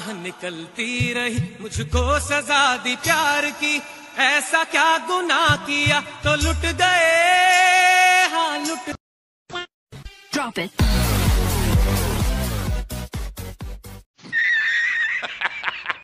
राह निकलती रही, मुझको सजा दी प्यार की। ऐसा क्या गुना किया? तो लुट गए। हाँ लुट Drop it.